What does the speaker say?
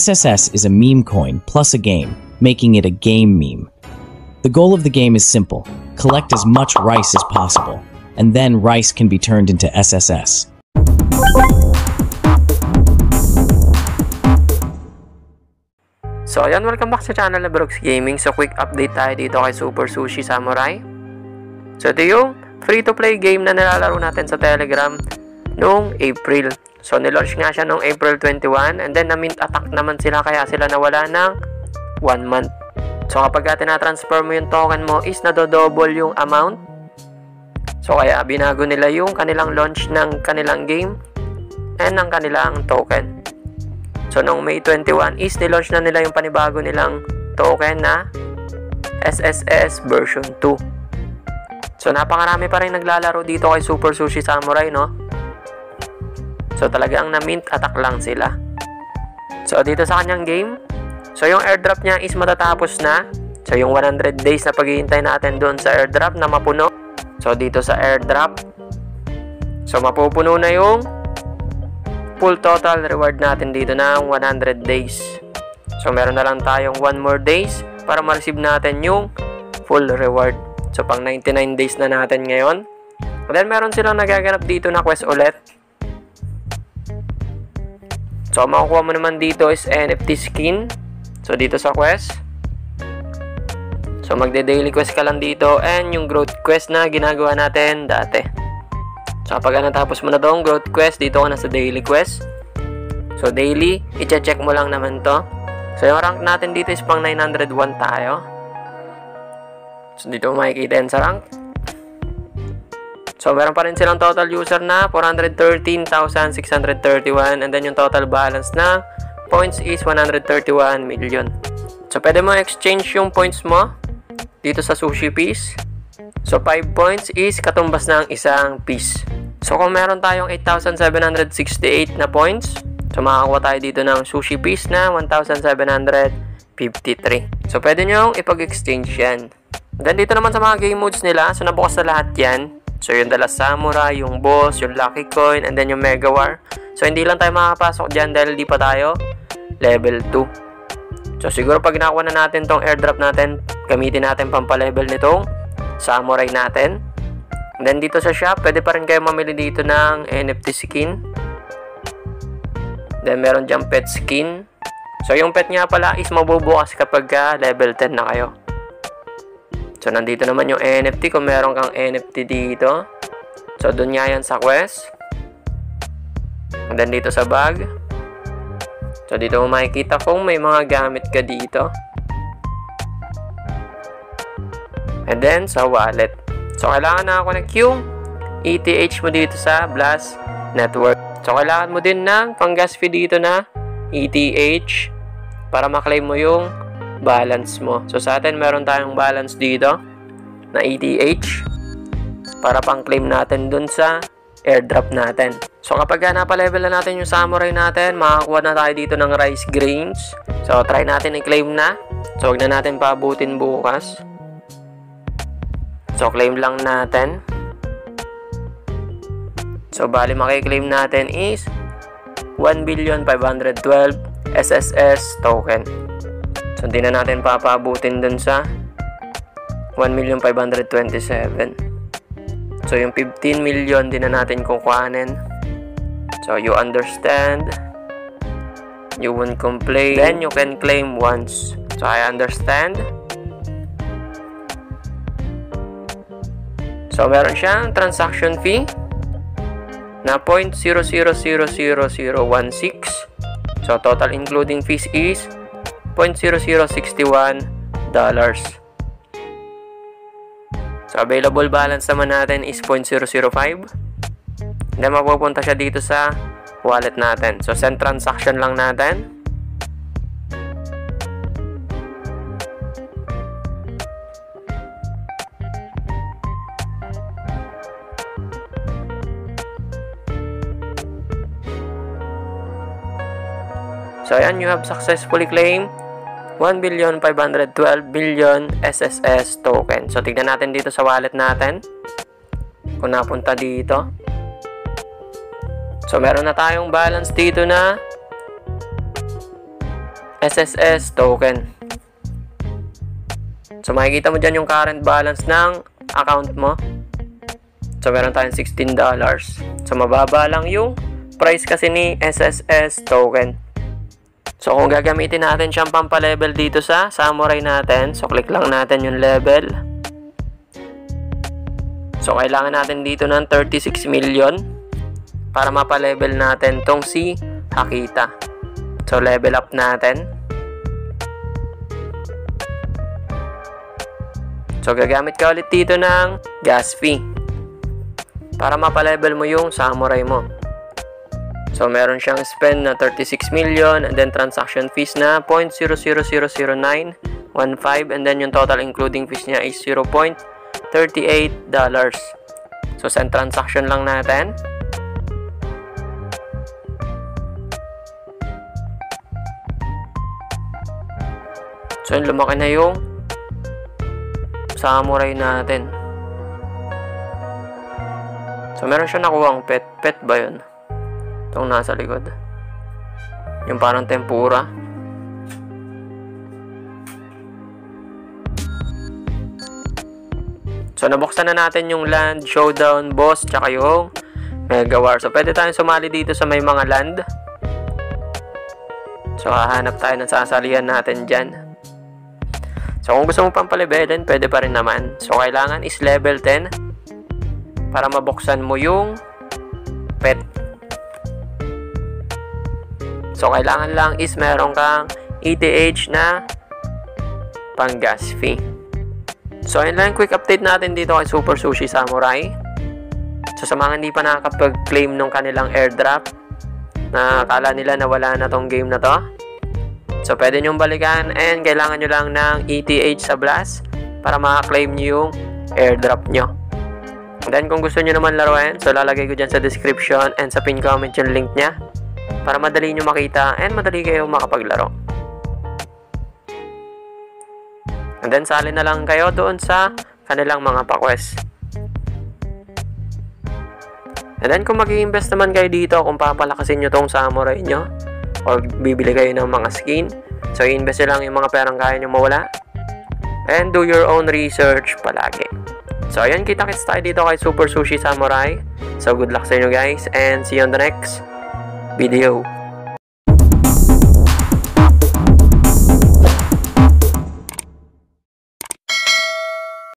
SSS is a meme coin plus a game, making it a game meme. The goal of the game is simple collect as much rice as possible, and then rice can be turned into SSS. So ayan, welcome back sa channel na Brooks Gaming. So quick update tayo dito kay Super Sushi Samurai. So ito yung free-to-play game na nilalaro natin sa Telegram noong April. So nilaunch nga siya noong April 21 and then na-mint attack naman sila kaya sila nawala ng 1 month. So kapag tinatransfer mo yung token mo is nadodouble yung amount. So kaya binago nila yung kanilang launch ng kanilang game and ng kanilang token. So, noong May 21 is nilaunch na nila yung panibago nilang token na SSS version 2. So, napakarami pa rin naglalaro dito kay Super Sushi Samurai, no? So, talagang na-mint attack lang sila. So, dito sa kanyang game, so yung airdrop niya is matatapos na. So, yung 100 days na paghihintay natin doon sa airdrop na mapuno. So, dito sa airdrop, so mapupuno na yung full total reward natin dito ng 100 days. So, meron na lang tayong 1 more days para ma-receive natin yung full reward. So, pang 99 days na natin ngayon. And then, meron silang nagaganap dito na quest ulit. So, makukuha mo naman dito is NFT skin. So, dito sa quest. So, magde-daily quest ka lang dito and yung growth quest na ginagawa natin dati. So, kapag natapos mo na tong growth quest, dito ka na sa daily quest. So, daily, i-check mo lang naman to. So, yung rank natin dito is pang 901 tayo. So, dito makikita yan sa rank. So, meron pa rin silang total user na 413,631 and then yung total balance na points is 131 million. So, pwede mo exchange yung points mo dito sa sushi piece. So, 5 points is katumbas ng isang piece. So kung meron tayong 8,768 na points, so makakakuha tayo dito ng sushi piece na 1,753. So pwede nyo ipag-exchange yan. Then dito naman sa mga game modes nila, so nabukas na lahat yan. So yung Dala Samurai, yung Boss, yung Lucky Coin, and then yung Mega War. So hindi lang tayo makakapasok dyan dahil di pa tayo level 2. So siguro pag nakuha na natin tong airdrop natin, gamitin natin pampalevel nitong Samurai natin. And then dito sa shop, pwede pa rin kayo mamili dito ng NFT skin. Then meron dyan pet skin. So yung pet nga pala is mabubukas kapag ka level 10 na kayo. So nandito naman yung NFT kung meron kang NFT dito. So doon nga yan sa quest. And then dito sa bag. So dito mo makikita kung may mga gamit ka dito. And then sa wallet. So, kailangan na ako ng yung ETH mo dito sa Blast Network. So, kailangan mo din ng panggas fee dito na ETH para maklaim mo yung balance mo. So, sa atin, meron tayong balance dito na ETH para pang-claim natin dun sa airdrop natin. So, kapag napalevel na natin yung samurai natin, makakuha na tayo dito ng rice grains. So, try natin i-claim na. So, huwag na natin paabutin bukas. So, claim lang natin. So, bali makiklaim natin is 1,512 SSS token. So, hindi na natin papabutin dun sa 1,527. So, yung 15 million din na natin kukuhanin. So, you understand. You won't complain. Then, you can claim once. So, I understand. So, meron siyang transaction fee na 0.000016. So, total including fees is 0.0061 dollars. So, available balance naman natin is 0.005. Then, mapupunta siya dito sa wallet natin. So, send transaction lang natin. So, ayan, you have successfully claimed 1,512 billion SSS token. So, tignan natin dito sa wallet natin. Kung napunta dito. So, meron na tayong balance dito na SSS token. So, makikita mo dyan yung current balance ng account mo. So, meron tayong $16. So, mababa lang yung price kasi ni SSS token. So, kung gagamitin natin siyang pampalevel dito sa Samurai natin, so click lang natin yung level. So, kailangan natin dito ng 36 million para mapalevel natin tong si Hakita. So, level up natin. So, gagamit ka ulit dito ng gas fee para mapalevel mo yung samurai mo. So, meron siyang spend na 36 million and then transaction fees na 0.0000915 and then yung total including fees niya is 0.38 dollars. So, send transaction lang natin. So, yun, lumaki na yung samurai natin. So, meron siya nakuha pet. Pet ba yun? Itong nasa likod. Yung parang tempura. So, nabuksan na natin yung Land Showdown Boss tsaka yung Mega War. So, pwede tayong sumali dito sa may mga land. So, hahanap tayo ng sasalihan natin dyan. So, kung gusto mo pang palibelin, pwede pa rin naman. So, kailangan is level 10 para mabuksan mo yung pet. So, kailangan lang is meron kang ETH na pang gas fee. So, yun lang quick update natin dito kay Super Sushi Samurai. So, sa mga hindi pa nakakapag-claim ng kanilang airdrop, na akala nila na wala na tong game na to. So, pwede nyong balikan and kailangan nyo lang ng ETH sa Blast para makaklaim nyo yung airdrop nyo. And then, kung gusto nyo naman laruin, so lalagay ko dyan sa description and sa pin comment yung link niya para madali nyo makita and madali kayo makapaglaro. And then, sali na lang kayo doon sa kanilang mga pa-quest. And then, kung mag invest naman kayo dito, kung papalakasin nyo tong samurai nyo, or bibili kayo ng mga skin, so i-invest lang yung mga perang kaya nyo mawala. And do your own research palagi. So, ayan, kita-kits tayo dito kay Super Sushi Samurai. So, good luck sa inyo guys, and see you on the next video.